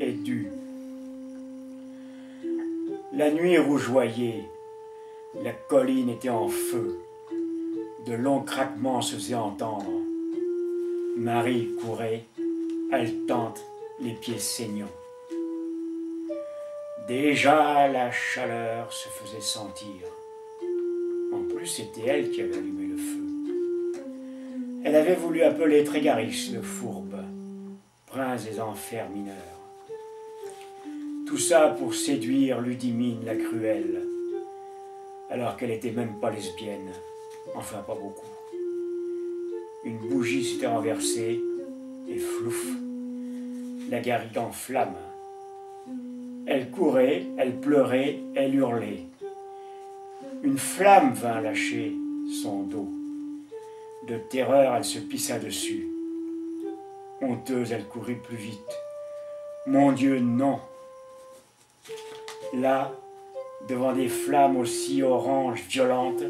est dû. La nuit rougeoyait, la colline était en feu, de longs craquements se faisaient entendre. Marie courait, haletante, les pieds saignants. Déjà la chaleur se faisait sentir. En plus, c'était elle qui avait allumé le feu. Elle avait voulu appeler Trégaris le fourbe, prince des enfers mineurs. Tout ça pour séduire Ludimine la cruelle, alors qu'elle n'était même pas lesbienne, enfin pas beaucoup. Une bougie s'était renversée et flouf, la garrigue en flammes. Elle courait, elle pleurait, elle hurlait. Une flamme vint lâcher son dos. De terreur, elle se pissa dessus. Honteuse, elle courut plus vite. Mon Dieu, non. Là, devant des flammes aussi oranges, violentes,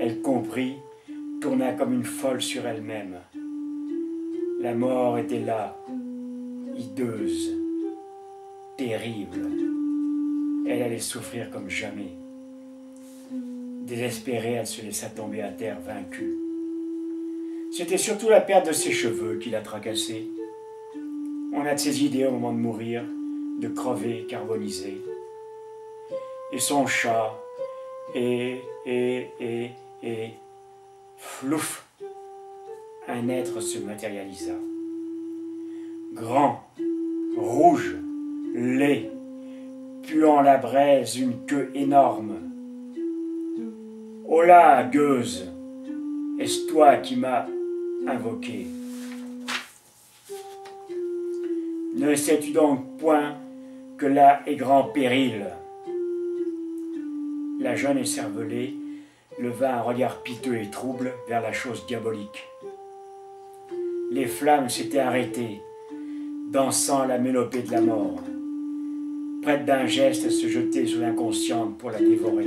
elle comprit, tourna comme une folle sur elle-même. La mort était là, hideuse terrible. Elle allait souffrir comme jamais. Désespérée, elle se laissa tomber à terre vaincue. C'était surtout la perte de ses cheveux qui la tracassait. On a de ses idées au moment de mourir, de crever carbonisé. Et son chat, et, et, et, et, flouf, un être se matérialisa. Grand, rouge, laid, puant la braise une queue énorme. Là, gueuse, est-ce toi qui m'as invoqué Ne sais-tu donc point que là est grand péril? La jeune écervelée leva un regard piteux et trouble vers la chose diabolique. Les flammes s'étaient arrêtées, dansant la mélopée de la mort prête d'un geste à se jeter sur l'inconsciente pour la dévorer.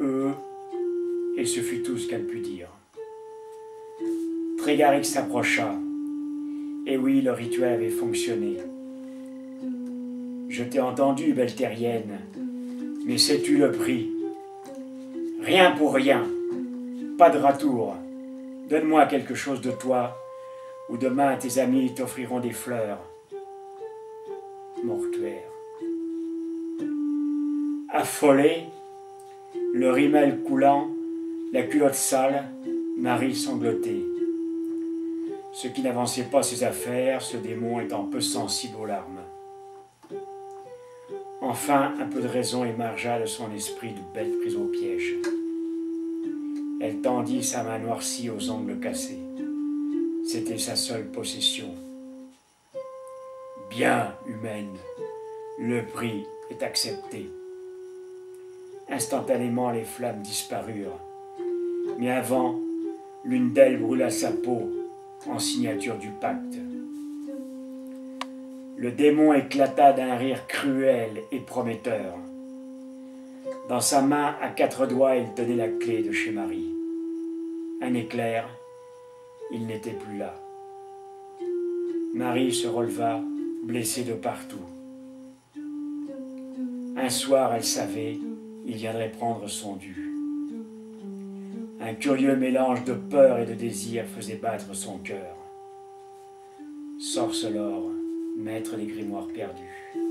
Eux, et ce fut tout ce qu'elle put dire. Trégaric s'approcha. Et oui, le rituel avait fonctionné. Je t'ai entendu, belle terrienne, mais sais-tu le prix? Rien pour rien, pas de ratour. Donne-moi quelque chose de toi, ou demain tes amis t'offriront des fleurs mortuaire. Affolée, le rimel coulant, la culotte sale, Marie sanglotait. Ce qui n'avançait pas ses affaires, ce démon étant peu sensible aux larmes. Enfin, un peu de raison émergea de son esprit de bête prise au piège. Elle tendit sa main noircie aux ongles cassés. C'était sa seule possession bien humaine. Le prix est accepté. Instantanément, les flammes disparurent. Mais avant, l'une d'elles brûla sa peau en signature du pacte. Le démon éclata d'un rire cruel et prometteur. Dans sa main à quatre doigts, il tenait la clé de chez Marie. Un éclair, il n'était plus là. Marie se releva blessée de partout. Un soir, elle savait, il viendrait prendre son dû. Un curieux mélange de peur et de désir faisait battre son cœur. Sorcelor, maître des grimoires perdus.